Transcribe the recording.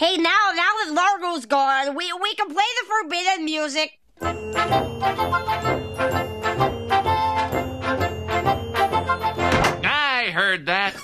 Hey, now now that Largo's gone, we we can play the forbidden music. I heard that.